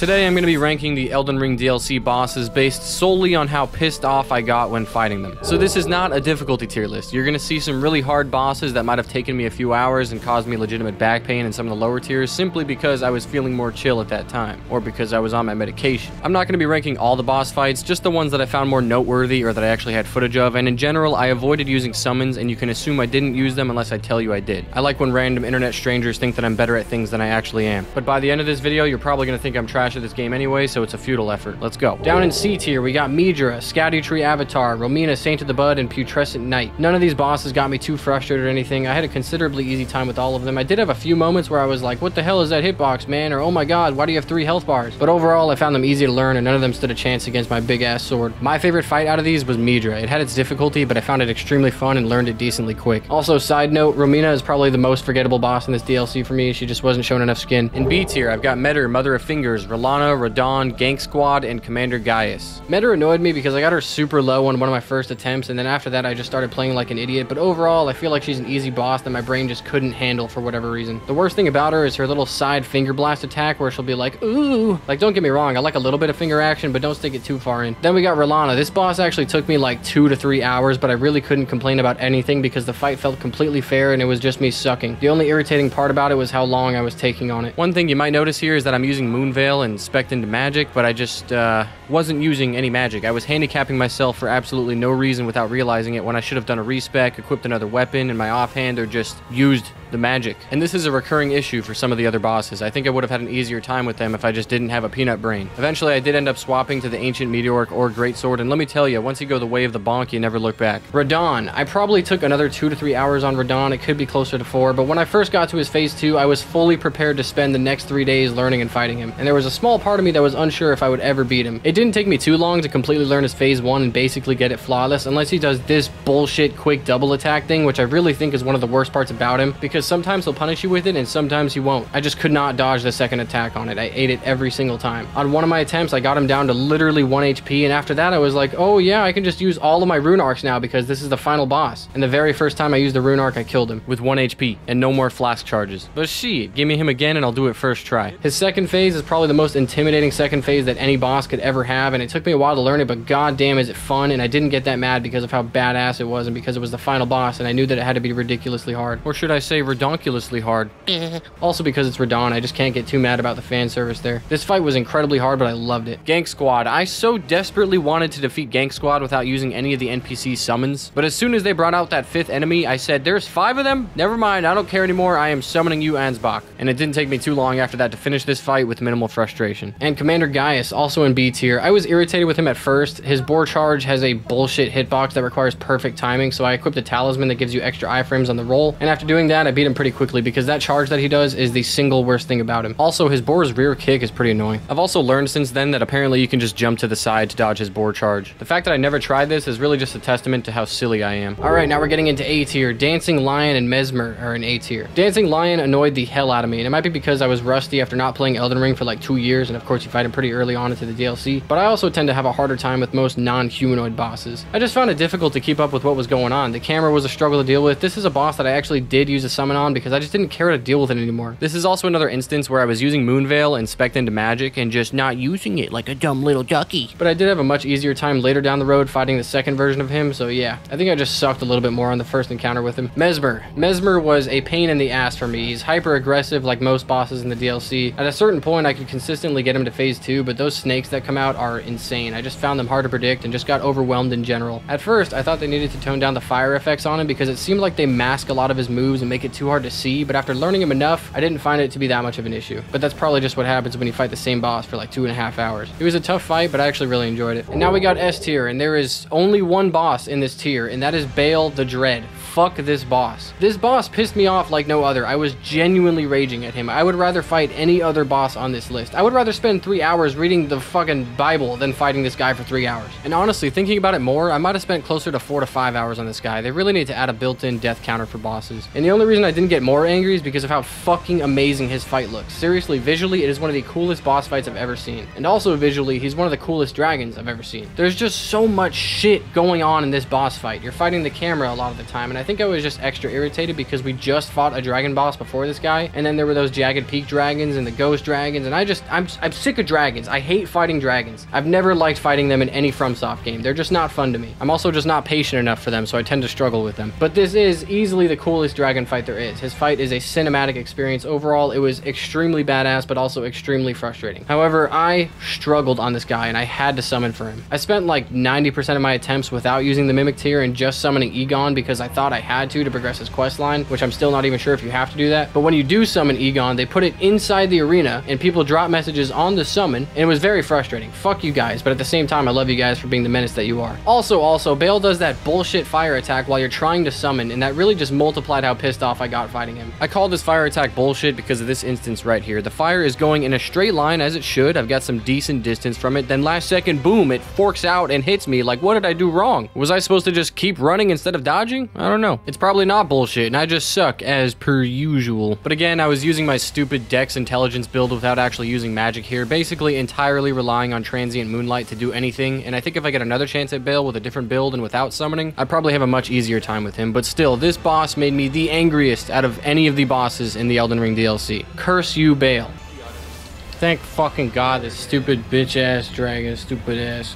Today I'm going to be ranking the Elden Ring DLC bosses based solely on how pissed off I got when fighting them. So this is not a difficulty tier list. You're going to see some really hard bosses that might have taken me a few hours and caused me legitimate back pain in some of the lower tiers simply because I was feeling more chill at that time, or because I was on my medication. I'm not going to be ranking all the boss fights, just the ones that I found more noteworthy or that I actually had footage of, and in general I avoided using summons and you can assume I didn't use them unless I tell you I did. I like when random internet strangers think that I'm better at things than I actually am. But by the end of this video, you're probably going to think I'm trash at this game anyway, so it's a futile effort. Let's go. Down in C tier, we got Midra, Scadutree Avatar, Romina, Saint of the Bud, and Putrescent Knight. None of these bosses got me too frustrated or anything. I had a considerably easy time with all of them. I did have a few moments where I was like, what the hell is that hitbox, man? Or, oh my god, why do you have three health bars? But overall, I found them easy to learn, and none of them stood a chance against my big ass sword. My favorite fight out of these was Midra. It had its difficulty, but I found it extremely fun and learned it decently quick. Also, side note, Romina is probably the most forgettable boss in this DLC for me. She just wasn't shown enough skin. In B tier, I've got Metyr, Mother of Fingers, Rellana, Radahn, Gank Squad, and Commander Gaius. Metyr annoyed me because I got her super low on one of my first attempts, and then after that I just started playing like an idiot, but overall I feel like she's an easy boss that my brain just couldn't handle for whatever reason. The worst thing about her is her little side finger blast attack where she'll be like, ooh. Like, don't get me wrong, I like a little bit of finger action, but don't stick it too far in. Then we got Rellana. This boss actually took me like two to three hours, but I really couldn't complain about anything because the fight felt completely fair and it was just me sucking. The only irritating part about it was how long I was taking on it. One thing you might notice here is that I'm using Moonveil and Spec into magic, but I just uh, wasn't using any magic. I was handicapping myself for absolutely no reason without realizing it when I should have done a respec, equipped another weapon in my offhand, or just used the magic. And this is a recurring issue for some of the other bosses. I think I would have had an easier time with them if I just didn't have a peanut brain. Eventually, I did end up swapping to the Ancient Meteoric Ore Greatsword, and let me tell you, once you go the way of the bonk, you never look back. Radahn. I probably took another two to three hours on Radahn. It could be closer to four, but when I first got to his phase two, I was fully prepared to spend the next three days learning and fighting him. And there was a small part of me that was unsure if I would ever beat him. It didn't take me too long to completely learn his phase one and basically get it flawless, unless he does this bullshit quick double attack thing, which I really think is one of the worst parts about him, because sometimes he'll punish you with it and sometimes he won't. I just could not dodge the second attack on it. I ate it every single time. On one of my attempts, I got him down to literally 1 HP, and after that, I was like, oh yeah, I can just use all of my rune arcs now because this is the final boss. And the very first time I used the rune arc, I killed him with 1 HP and no more flask charges. But shit, give me him again and I'll do it first try. His second phase is probably the most intimidating second phase that any boss could ever have, and it took me a while to learn it, but god damn is it fun, and I didn't get that mad because of how badass it was and because it was the final boss, and I knew that it had to be ridiculously hard. Or should I say redonkulously hard? also because it's Radahn, I just can't get too mad about the fan service there. This fight was incredibly hard, but I loved it. Gank Squad. I so desperately wanted to defeat Gank Squad without using any of the NPC summons, but as soon as they brought out that fifth enemy, I said, there's five of them? Never mind, I don't care anymore, I am summoning you, Ansbach. And it didn't take me too long after that to finish this fight with minimal frustration. And Commander Gaius, also in B tier. I was irritated with him at first. His boar charge has a bullshit hitbox that requires perfect timing, so I equipped a talisman that gives you extra iframes on the roll, and after doing that, I beat him pretty quickly because that charge that he does is the single worst thing about him. Also, his boar's rear kick is pretty annoying. I've also learned since then that apparently you can just jump to the side to dodge his boar charge. The fact that I never tried this is really just a testament to how silly I am. Alright, now we're getting into A tier. Dancing Lion and Mesmer are in A tier. Dancing Lion annoyed the hell out of me, and it might be because I was rusty after not playing Elden Ring for like two years, and of course you fight him pretty early on into the DLC, but I also tend to have a harder time with most non-humanoid bosses. I just found it difficult to keep up with what was going on. The camera was a struggle to deal with. This is a boss that I actually did use a summon on because I just didn't care to deal with it anymore. This is also another instance where I was using Moonveil and Spec into magic and just not using it like a dumb little ducky. But I did have a much easier time later down the road fighting the second version of him, so yeah. I think I just sucked a little bit more on the first encounter with him. Mesmer. Mesmer was a pain in the ass for me. He's hyper aggressive like most bosses in the DLC. At a certain point, I could consistently get him to phase 2, but those snakes that come out are insane. I just found them hard to predict and just got overwhelmed in general. At first, I thought they needed to tone down the fire effects on him because it seemed like they mask a lot of his moves and make it too hard to see, but after learning him enough, I didn't find it to be that much of an issue. But that's probably just what happens when you fight the same boss for like two and a half hours. It was a tough fight, but I actually really enjoyed it. And now we got S tier, and there is only one boss in this tier, and that is Bayle the Dread fuck this boss. This boss pissed me off like no other. I was genuinely raging at him. I would rather fight any other boss on this list. I would rather spend three hours reading the fucking Bible than fighting this guy for three hours. And honestly, thinking about it more, I might have spent closer to four to five hours on this guy. They really need to add a built-in death counter for bosses. And the only reason reason I didn't get more angry is because of how fucking amazing his fight looks. Seriously, visually, it is one of the coolest boss fights I've ever seen. And also visually, he's one of the coolest dragons I've ever seen. There's just so much shit going on in this boss fight. You're fighting the camera a lot of the time, and I think I was just extra irritated because we just fought a dragon boss before this guy, and then there were those jagged peak dragons and the ghost dragons, and I just, I'm, I'm sick of dragons. I hate fighting dragons. I've never liked fighting them in any FromSoft game. They're just not fun to me. I'm also just not patient enough for them, so I tend to struggle with them. But this is easily the coolest dragon fight there is. His fight is a cinematic experience overall. It was extremely badass, but also extremely frustrating. However, I struggled on this guy, and I had to summon for him. I spent like 90% of my attempts without using the Mimic Tear and just summoning Igon because I thought I had to to progress his quest line, which I'm still not even sure if you have to do that. But when you do summon Igon, they put it inside the arena, and people drop messages on the summon, and it was very frustrating. Fuck you guys, but at the same time, I love you guys for being the menace that you are. Also, also, Bayle does that bullshit fire attack while you're trying to summon, and that really just multiplied how pissed off I got fighting him. I call this fire attack bullshit because of this instance right here. The fire is going in a straight line as it should. I've got some decent distance from it. Then last second, boom, it forks out and hits me. Like, what did I do wrong? Was I supposed to just keep running instead of dodging? I don't know. It's probably not bullshit, and I just suck as per usual. But again, I was using my stupid Dex intelligence build without actually using magic here, basically entirely relying on transient moonlight to do anything. And I think if I get another chance at Bayle with a different build and without summoning, I'd probably have a much easier time with him. But still, this boss made me the angriest out of any of the bosses in the Elden Ring DLC. Curse you, Bayle. Thank fucking God, this stupid bitch ass dragon, stupid ass.